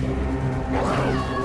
Okay.